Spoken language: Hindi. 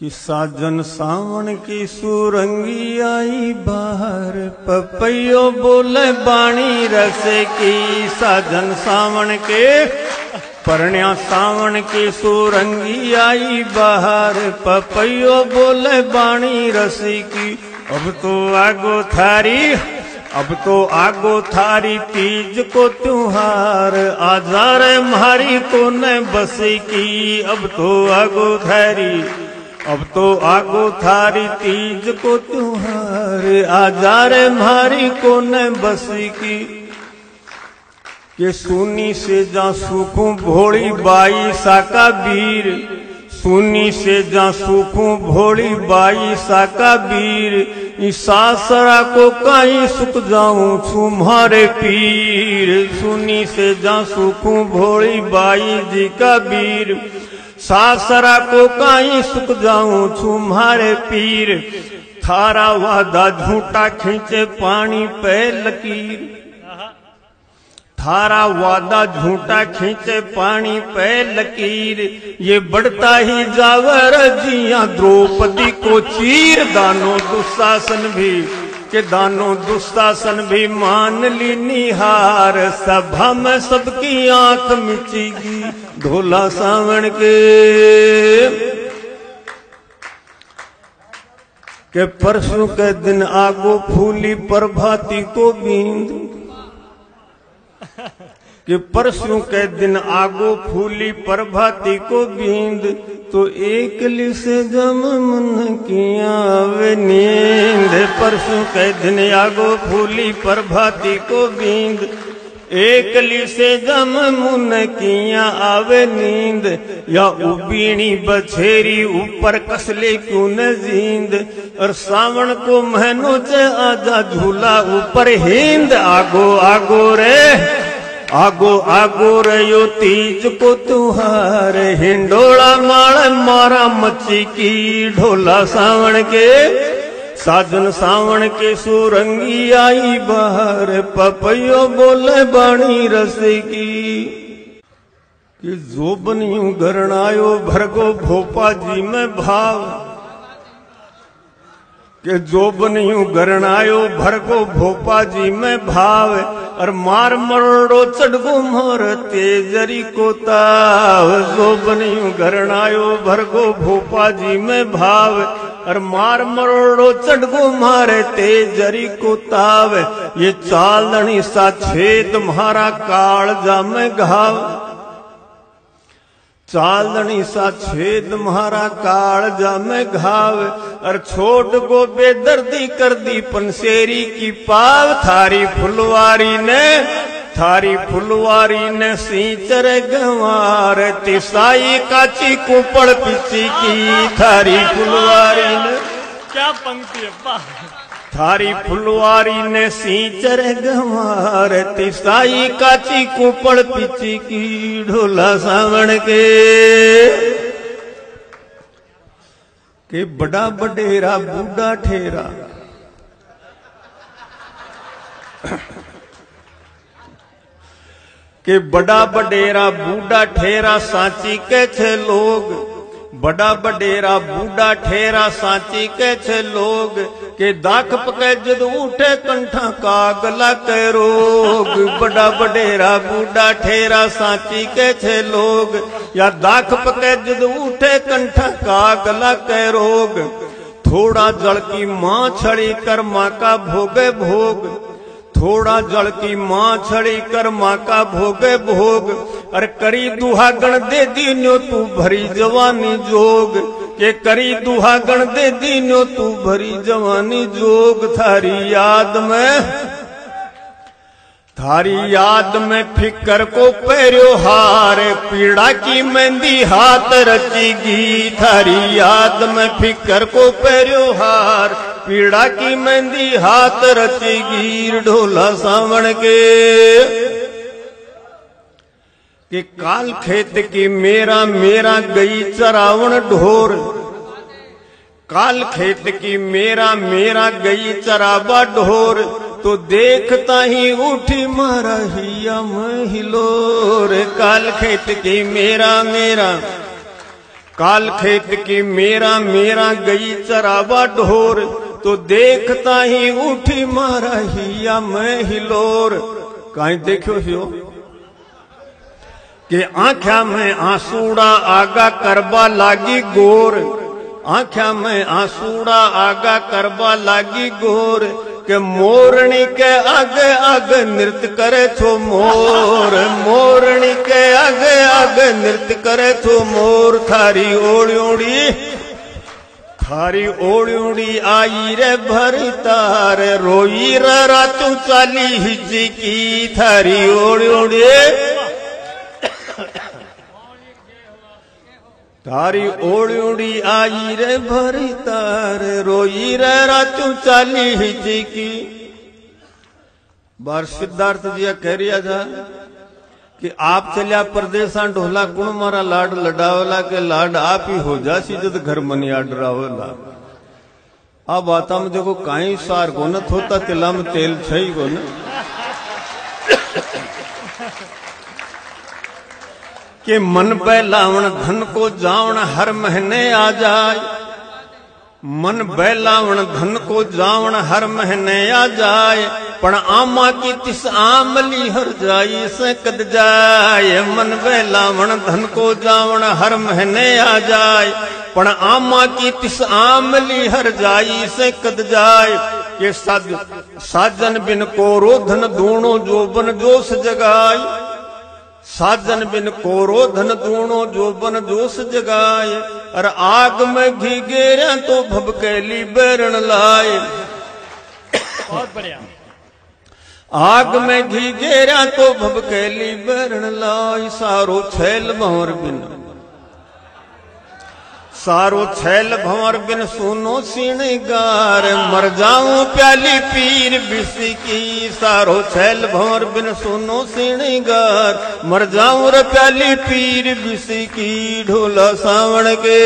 कि साजन सावन की सुरंगी आई बाहर, पपैयो बोले बाणी रस की। साजन सावन के, परण्या सावन की सुरंगी आई बाहर, पपैयो बोले बाणी रस की। अब तो आगो थारी। अब तो आगो थारी तीज को त्योहार, आजार मारी को न बसी की। अब तो आगो थारी अब तो आगो थारी तीज को त्योहार, आजार मारी को न बसी की। के सुनी से जा सुखू भोड़ी बाई साका वीर सुनी से जा सुखू भोड़ी बाई साका वीर सासरा को कहीं सुख जाऊँ, तुम्हारे पीर। सुनी से जा सुखू भोली बाई जी का वीर। सासरा को कहीं सुख जाऊँ, तुम्हारे पीर। थारा वादा झूठा खींचे, पानी पे लकीर। थारा वादा झूठा खींचे पानी पे लकीर। ये बढ़ता ही जावर जिया द्रौपदी को चीर। दानो दुशासन भी, के दानो दुशासन भी मान ली निहार। सभा में सबकी आँख मिचेगी ढोला सावण के। के परसों के दिन आगो फूली प्रभाती को बींद। कि परसों के दिन आगो फूली प्रभाती को बींद तो एक से जम मन किया वे नींद। परसों के दिन आगो फूली प्रभाती को बींद एक से जम मुन किया आवे नींद। या उबीणी बछेरी ऊपर कसले क्यों न जींद? और सावन को महनो चे आजा झूला ऊपर हिंद। आगो आगो रे। आगो आगो रयो तीज को तुहार हिंडोला माल मारा मच्छी की ढोला सावन के, साजन सावन के सुरंगी आई बाहर पपयो बोले बाणी रस की। कि जो बनियो गरणायो, भरगो भोपा जी में भाव। के जो बनियो गरणायो, भरगो भोपा जी में भाव। और मार मरो चढ़गो मोर तेजरी को ताव जो बनियो घरणायो, भरगो भोपा जी में भाव। और मार मरोड़ो चढ़गो मारे तेजरी कोताव। ये चालनी सा छेद मारा काल जा में घाव। चालनी सा छेद मारा काल जा में घाव। और छोट को बेदर्दी कर दी पंसेरी की पाव थारी फुलवारी ने, थारी फुलवारी ने सींचर गंवार, तिसाई काची कुपड़ पिची की थारी फुलवारी ने। क्या पंक्ति है थारी फुलवारी ने सींचर गंवार, तिसाई काची कुपड़ पिची की ढोला सावण के। के बड़ा बडेरा, बूढ़ा ठेरा। के बड़ा बडेरा, बूढ़ा ठेरा, सांची के छे लोग? बड़ा बडेरा बूढ़ा ठेरा सांची के छे लोग के दाख पके जद उठे कंठा का गला के रोग बड़ा बडेरा बूढ़ा ठेरा सांची के छे लोग या दाख पके जद उठे कंठा का गला के रोग थोड़ा जल की माँ छड़ी कर माँ का भोगे भोग थोड़ा जल की माँ छड़ी कर माँ का भोगे भोग अरे करी दुहागण दे दीनो तू भरी जवानी जोग। के करी दुहागण दे दीनो तू भरी जवानी जोग। थारी याद में, थारी याद में फिकर को पैरो हार। पीड़ा की मेहंदी हाथ रचेगी। थारी याद में फिकर को पैरो हार। पीड़ा की मेहंदी हाथ रची रचेगी। ढोला सावण के कि काल खेत की मेरा मेरा गई चरावण ढोर। काल खेत की मेरा मेरा गई चरावा ढोर। तो देखता ही उठी मारा हिया महिलोर। काल खेत की मेरा मेरा, काल खेत की मेरा मेरा गई चरावा ढोर। तो देखता ही उठी मारा हिया मैं हिलोर कहीं देखो हियो कि आख्या में आंसूड़ा आगा करबा लागी गोर। आख्या में आंसूड़ा आगा करबा लागी गोर। के मोरणी के आगे आगे नृत्य करे छो मोर। मोरणी के आगे आगे नृत्य करे छो मोर। थारी ओड़ी थारी ओड़ी आई रे भर तार। रोई रे रातू चाली हिजी की थारी ओड़ी तारी ओड़ी ओड़ी आई रे भरी तार, रोई रे रातू चाली हिची की। बार सिद्धार्थ जी कह रिया था कि आप चलिया परदेसा ढोला गुण मारा लाड लडावला के लाड आप ही हो जासी जद घर मनिया डरावला अब आता में देखो काई सार को न थोता तिला तेल छई को न कि मन बहलावण धन को जावण, हर महीने आ जाए। मन बहलावण धन को जावण, हर महीने आ जाए। पण आमा की तिस आमली हर जाई, से कद जाए। मन बहलावण धन को जावण, हर महीने आ जाए। पण आमा की तिस आमली हर जाई, से कद जाए। के साज साजन बिन को रोधन, दूणो जो बन जोश जगाए साजन बिन कोरो धन दूणो जो बन जोश जगाए। और आग में घी गेरा तो भबकेली बैरण लाए। बहुत बढ़िया। आग में घी गेरा तो भबकेली बैरण लाए। सारो छैल भंवर बिन सारो छैल भंवर बिन सुनो सिणगार, मर जाऊँ प्याली पीर बिसी की सारो छैल भंवर बिन सुनो सिणगार, मर जाऊँ र प्याली पीर बिसी की ढोला सावण के